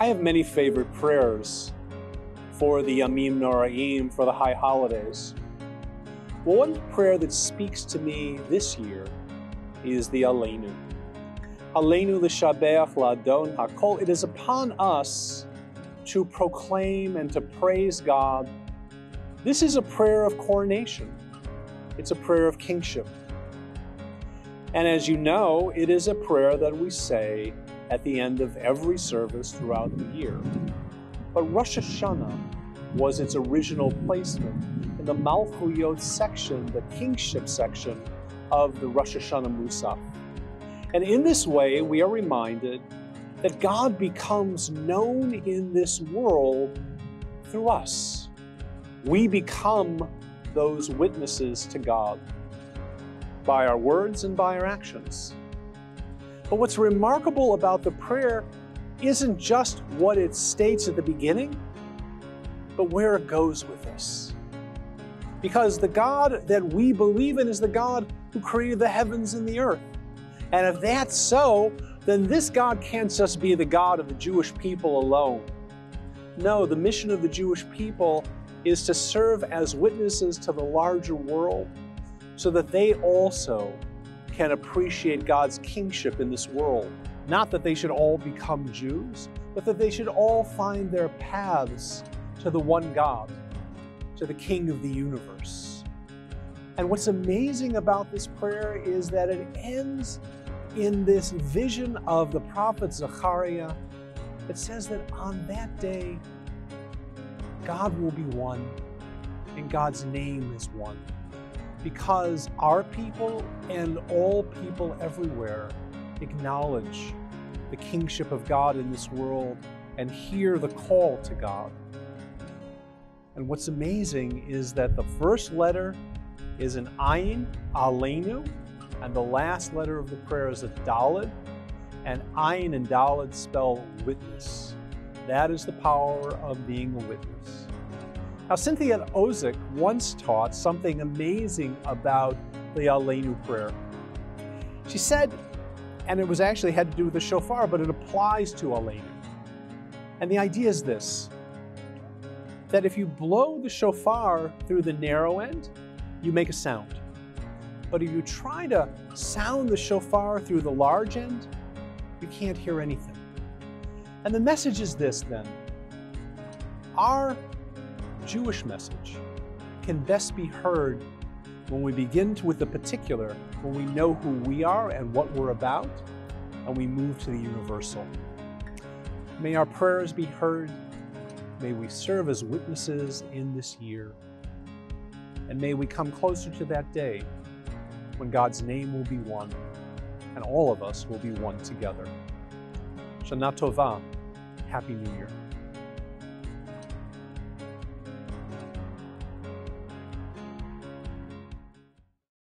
I have many favorite prayers for the Yamim Noraim, for the high holidays. Well, one prayer that speaks to me this year is the Aleinu. Aleinu l'shabeach la'adon hakol. It is upon us to proclaim and to praise God. This is a prayer of coronation. It's a prayer of kingship. And as you know, it is a prayer that we say at the end of every service throughout the year. But Rosh Hashanah was its original placement in the Malchuyot section, the kingship section of the Rosh Hashanah Musaf. And in this way, we are reminded that God becomes known in this world through us. We become those witnesses to God by our words and by our actions. But what's remarkable about the prayer isn't just what it states at the beginning, but where it goes with us. Because the God that we believe in is the God who created the heavens and the earth. And if that's so, then this God can't just be the God of the Jewish people alone. No, the mission of the Jewish people is to serve as witnesses to the larger world so that they also can appreciate God's kingship in this world. Not that they should all become Jews, but that they should all find their paths to the one God, to the King of the universe. And what's amazing about this prayer is that it ends in this vision of the prophet Zechariah that says that on that day, God will be one and God's name is one because our people and all people everywhere acknowledge the kingship of God in this world and hear the call to God. And what's amazing is that the first letter is an ayin, aleinu, and the last letter of the prayer is a dalid, and ayin and dalid spell witness. That is the power of being a witness. Now, Cynthia Ozick once taught something amazing about the Aleinu prayer. She said, and it was actually had to do with the shofar, but it applies to Aleinu. And the idea is this that if you blow the shofar through the narrow end, you make a sound. But if you try to sound the shofar through the large end, you can't hear anything. And the message is this then our Jewish message can best be heard when we begin to, with the particular, when we know who we are and what we're about, and we move to the universal. May our prayers be heard. May we serve as witnesses in this year. And may we come closer to that day when God's name will be one and all of us will be one together. Shana Tova. Happy New Year.